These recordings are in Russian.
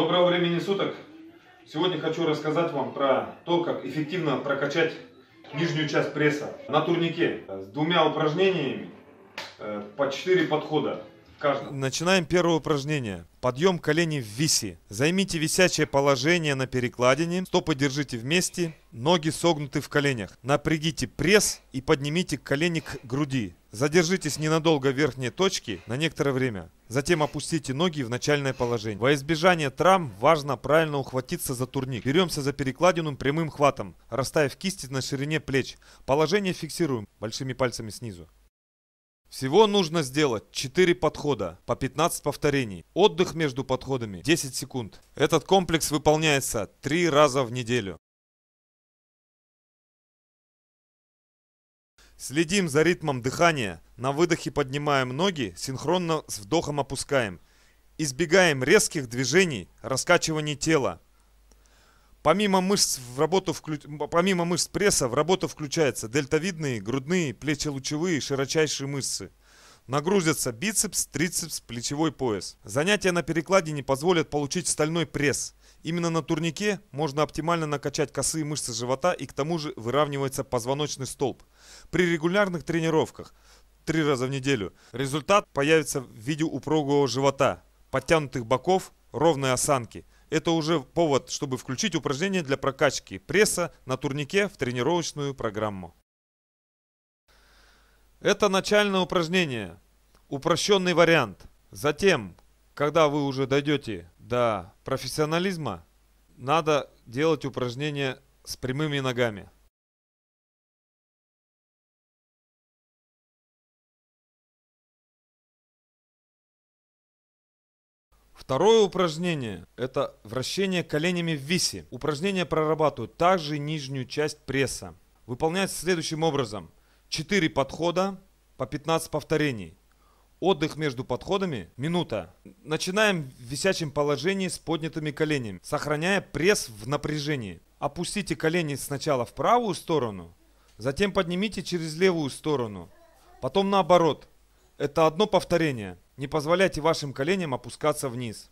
Доброго времени суток! Сегодня хочу рассказать вам про то, как эффективно прокачать нижнюю часть пресса на турнике с двумя упражнениями э, по 4 подхода в каждом. Начинаем первое упражнение. Подъем коленей в виси. Займите висячее положение на перекладине, стопы держите вместе, ноги согнуты в коленях. Напрягите пресс и поднимите колени к груди. Задержитесь ненадолго в верхней точке на некоторое время. Затем опустите ноги в начальное положение. Во избежание травм важно правильно ухватиться за турник. Беремся за перекладину прямым хватом, расставив кисти на ширине плеч. Положение фиксируем большими пальцами снизу. Всего нужно сделать 4 подхода по 15 повторений. Отдых между подходами 10 секунд. Этот комплекс выполняется 3 раза в неделю. Следим за ритмом дыхания. На выдохе поднимаем ноги, синхронно с вдохом опускаем. Избегаем резких движений, раскачиваний тела. Помимо мышц, в работу вклю... Помимо мышц пресса в работу включаются дельтовидные, грудные, плечелучевые, широчайшие мышцы. Нагрузятся бицепс, трицепс, плечевой пояс. Занятия на перекладине позволят получить стальной пресс. Именно на турнике можно оптимально накачать косые мышцы живота и к тому же выравнивается позвоночный столб. При регулярных тренировках три раза в неделю результат появится в виде упругого живота, подтянутых боков, ровной осанки – это уже повод, чтобы включить упражнение для прокачки пресса на турнике в тренировочную программу. Это начальное упражнение, упрощенный вариант. Затем, когда вы уже дойдете до профессионализма, надо делать упражнения с прямыми ногами. Второе упражнение – это вращение коленями в висе. Упражнение прорабатывают также нижнюю часть пресса. Выполняется следующим образом. 4 подхода по 15 повторений. Отдых между подходами – минута. Начинаем в висячем положении с поднятыми коленями, сохраняя пресс в напряжении. Опустите колени сначала в правую сторону, затем поднимите через левую сторону, потом наоборот. Это одно повторение – не позволяйте вашим коленям опускаться вниз.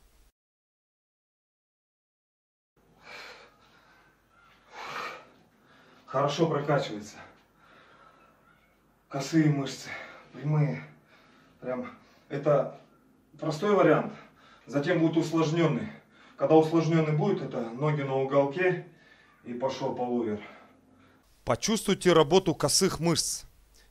Хорошо прокачивается. Косые мышцы, прямые. Прям это простой вариант. Затем будет усложненный. Когда усложненный будет, это ноги на уголке и пошел полувер. Почувствуйте работу косых мышц.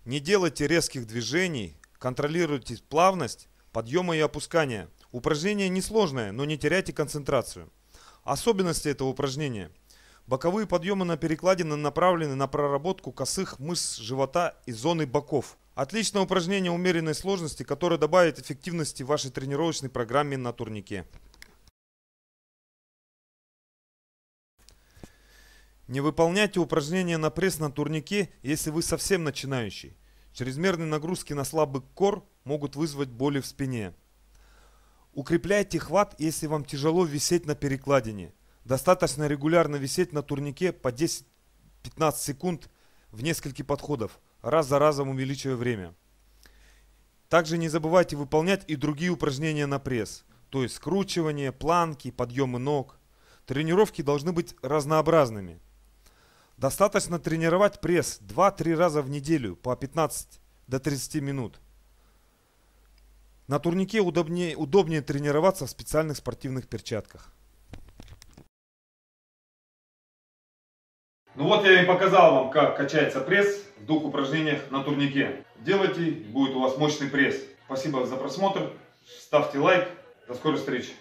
Не делайте резких движений, контролируйте плавность подъема и опускания. Упражнение несложное, но не теряйте концентрацию. Особенности этого упражнения. Боковые подъемы на перекладины направлены на проработку косых мышц живота и зоны боков. Отличное упражнение умеренной сложности, которое добавит эффективности вашей тренировочной программе на турнике. Не выполняйте упражнения на пресс на турнике, если вы совсем начинающий. Чрезмерные нагрузки на слабый кор могут вызвать боли в спине. Укрепляйте хват, если вам тяжело висеть на перекладине. Достаточно регулярно висеть на турнике по 10-15 секунд в несколько подходов, раз за разом увеличивая время. Также не забывайте выполнять и другие упражнения на пресс, то есть скручивание, планки, подъемы ног. Тренировки должны быть разнообразными – Достаточно тренировать пресс 2-3 раза в неделю по 15 до 30 минут. На турнике удобнее, удобнее тренироваться в специальных спортивных перчатках. Ну вот я и показал вам, как качается пресс в двух упражнениях на турнике. Делайте, будет у вас мощный пресс. Спасибо за просмотр, ставьте лайк, до скорой встречи.